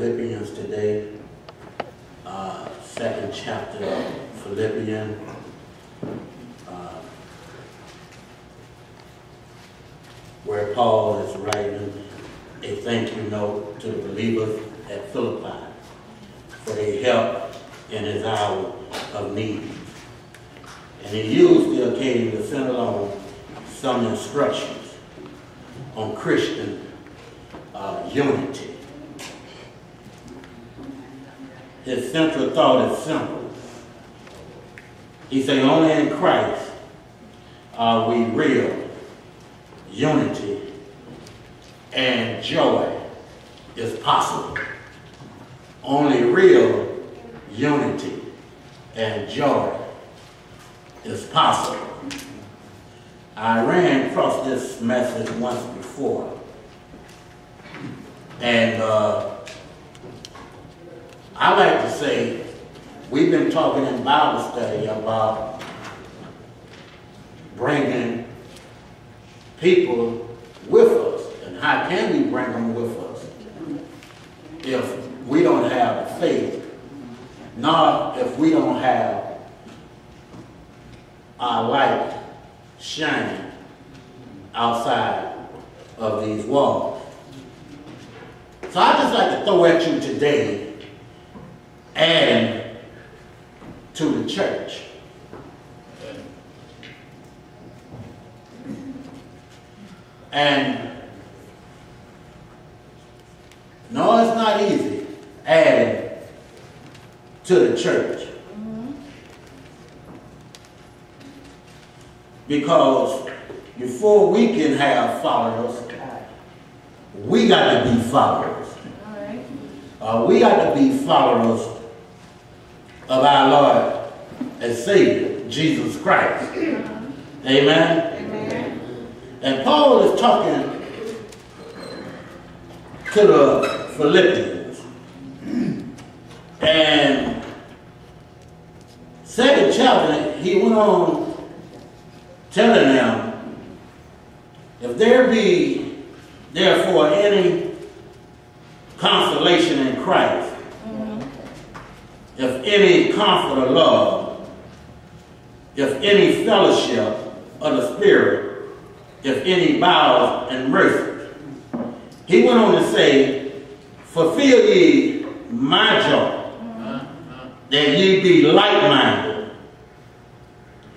Philippians today, uh, second chapter of Philippians. Uh, where Paul is writing a thank you note to the believers at Philippi for their help in his hour of need. And he used the occasion to send along some instructions on Christian uh, unity. His central thought is simple. He said, only in Christ are we real unity and joy is possible. Only real unity and joy is possible. I ran across this message once before. And uh, I like to say, we've been talking in Bible study about bringing people with us. And how can we bring them with us if we don't have faith, not if we don't have our light shining outside of these walls. So I just like to throw at you today and to the church. And no, it's not easy adding to the church. Because before we can have followers, we got to be followers. Uh, we got to be followers of our Lord and Savior, Jesus Christ. Amen? Amen. And Paul is talking to the Philippians. And second chapter, he went on telling them, if there be therefore any consolation in Christ, mm-hmm. if any comfort of love, if any fellowship of the Spirit, if any bowels and mercy. He went on to say, fulfill ye my joy, that ye be like-minded,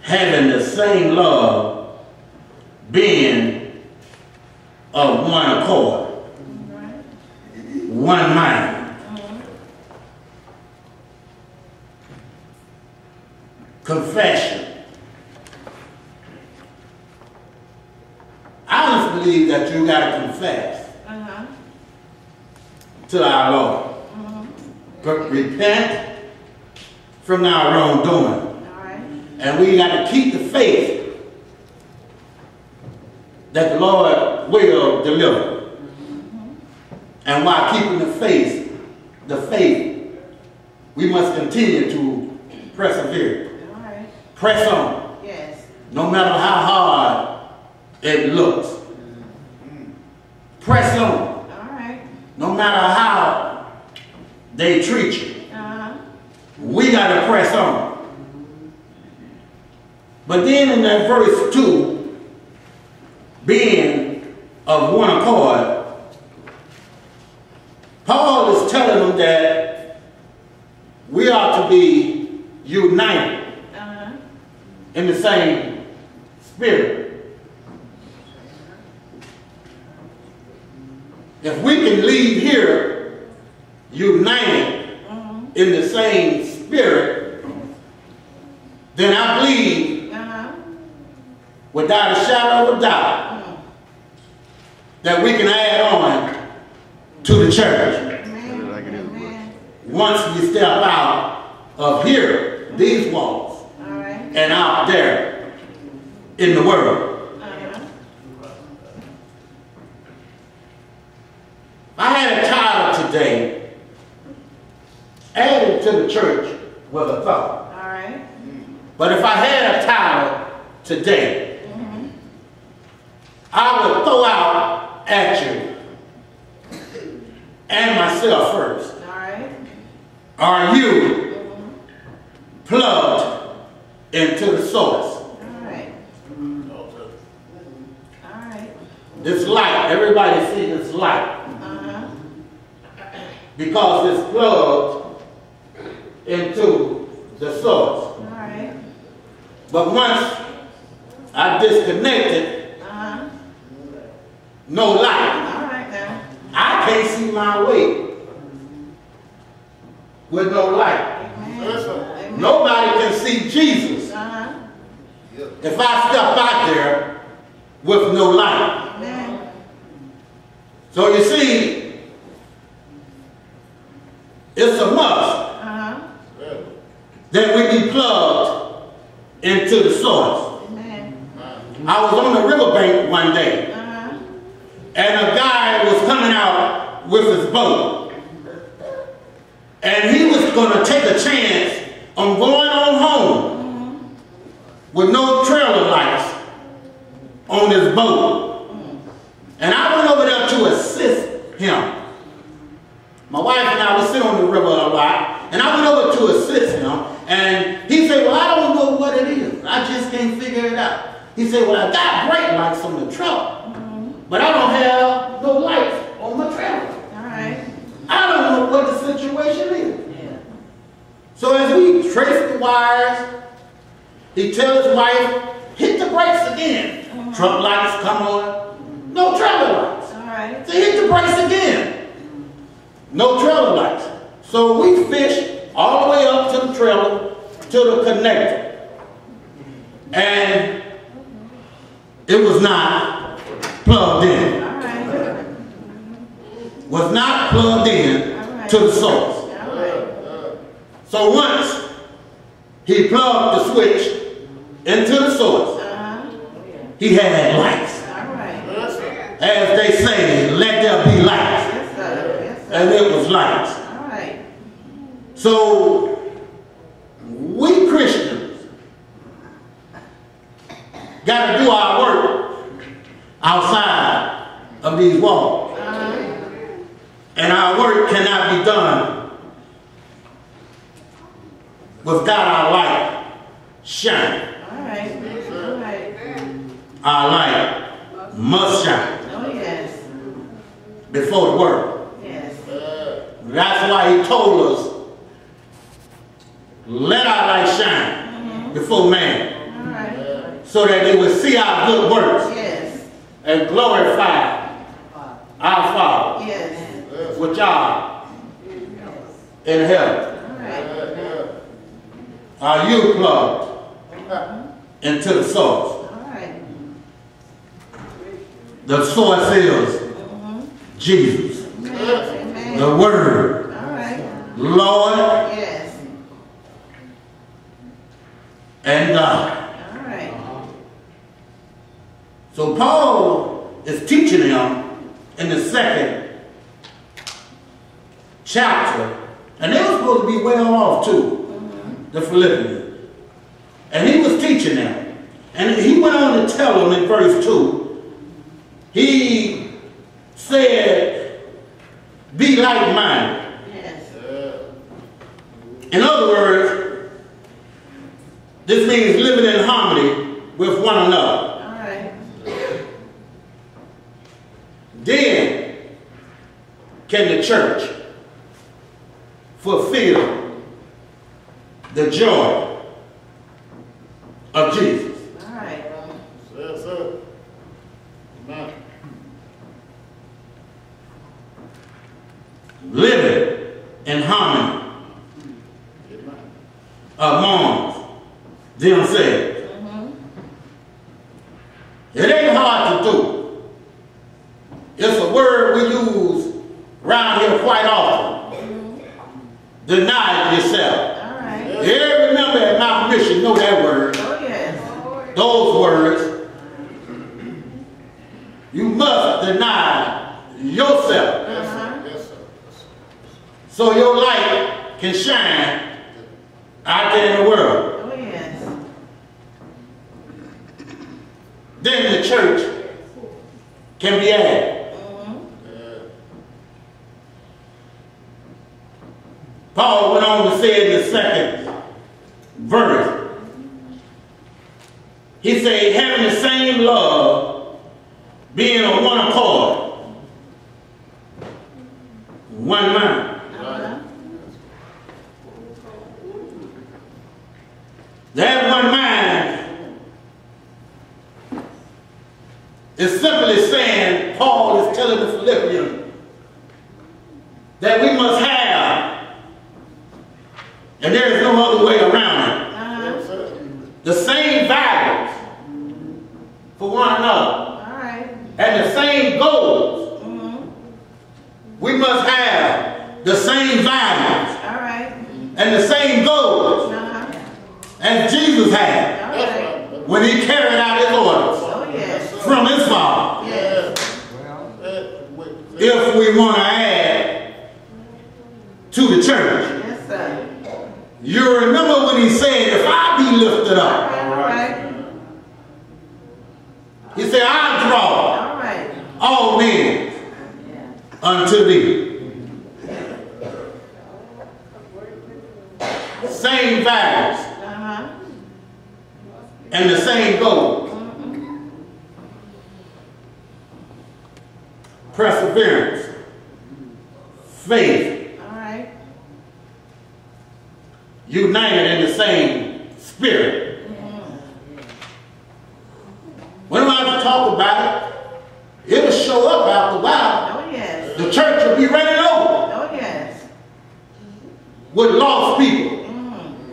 having the same love, being of one accord, one mind. Confession. I just believe that you got to confess Uh-huh. to our Lord. But repent from our wrongdoing. All right. And we got to keep the faith that the Lord will deliver. And while keeping the faith, the faith, we must continue to persevere. All right. Press on, Yes. no matter how hard it looks. Press on, All right. no matter how they treat you. Uh-huh. We got to press on. But then in that verse 2, being of one accord, Paul is telling them that we ought to be united Uh-huh. in the same spirit. If we can leave here united in the same spirit, then I believe Uh-huh. without a shadow of a doubt that we can add on to the church Amen. Amen. once we step out of here, these walls, All right. and out there in the world. Uh-huh. I had a title today, added to the church with a thought. All right. But if I had a title today, I would throw out at you and myself first. All right. are you plugged into the source? All right. All right. This light, everybody see this light Uh-huh. because it's plugged into the source. Right. But once I disconnected, Uh-huh. no light. All right now. I can't see my way with no light. Amen. Nobody can see Jesus Uh-huh. if I step out there with no light. Amen. So you see, it's. That we be plugged into the source. Amen. I was on the riverbank one day, Uh-huh. and a guy was coming out with his boat. And he was going to take a chance on going on home with no trailer lights on his boat. And I went over there to assist him. My wife and I would sit on the river a lot, and I went over to assist him. And he said, Well, I don't know what it is. I just can't figure it out. He said, Well, I got brake lights on the truck, mm-hmm. but I don't have no lights on my trailer. All right. I don't know what the situation is. So as we trace the wires, he tells his wife, hit the brakes again. Mm-hmm. Truck lights come on, no trailer lights. All right. So hit the brakes again. No trailer lights. So we fished all the way up to the trailer, to the connector. And it was not plugged in. Was not plugged in to the source. So once he plugged the switch into the source, he had lights. As they say, let there be lights. And it was lights. So we Christians got to do our work outside of these walls. And our work cannot be done without our light shining. All right. All right. Our light must shine Oh, yes. before the world. Yes. That's why he told us, let our light shine before man, right. so that they will see our good works Yes. and glorify our Father, Yes. which are in heaven. Right. Are you plugged mm-hmm. into the source? Right. The source is mm-hmm. Jesus, Amen. the Word, All right. Lord, Yes. And God. All right. So Paul is teaching them in the second chapter, and they were supposed to be well off too, the Philippians. And he was teaching them. And he went on to tell them in verse 2, he said, be like-minded. Yes. In other words, this means living in harmony with one another. All right. Then can the church fulfill the joy of Jesus. All right. Yes, sir. Amen. Living in harmony Amen. among themselves. Mm-hmm. It ain't hard to do. It's a word we use around here quite often. Mm-hmm. Deny yourself. All right. Every member at Mount Mission know that word. Oh, yes. those words, you must deny yourself. Uh-huh. Yes, sir. so your light can shine out there in the world. Oh, yes. Then the church can be added. Paul went on to say in the second verse, he said, having the same love, being on one accord, one mind. That one mind is simply saying, Paul is telling the Philippians that we must have, and there is no other way around it, Uh-huh. Yes, sir. the same values for one another All right. and the same goals. Mm-hmm. We must have the same values All right. and the same goals Uh-huh. as Jesus had right. when he carried out his orders Oh, yes. from his Father. Yes. If we want to add to the church. Yes, sir. You remember when he said, if I be lifted up. All right. he said, I draw All right. all men Yeah. Unto thee. Same values Uh-huh. and the same goals. Perseverance, faith, All right. united in the same spirit. When I talk about it, it'll show up after a while. Oh, yes. The church will be running over Oh, yes. With lost people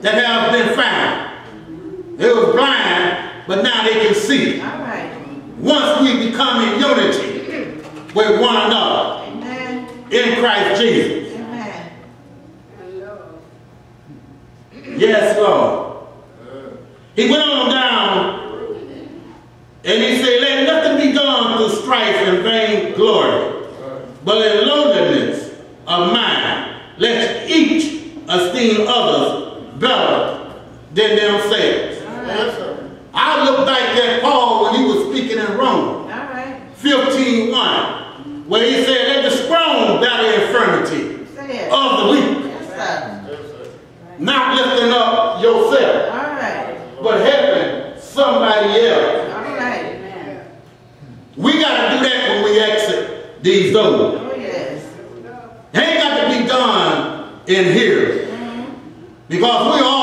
that have been found. They were blind, but now they can see. All right. Once we become in unity mm-hmm. with one another Amen. in Christ Jesus. Amen. Yes, Lord. He went on down and he said, Let nothing be done through strife and vain glory, but in lowliness of mind, let each esteem others better than themselves. Right. I look back at Paul when he was speaking in Rome, All right. 15 where he said, Let the strong bear the infirmity of the weak, Yes, sir. Not lifting up yourself, All right. but helping somebody else. All right. We got to do that when we exit these doors. Oh, yes. It ain't got to be done in here. Mm-hmm. Because we're all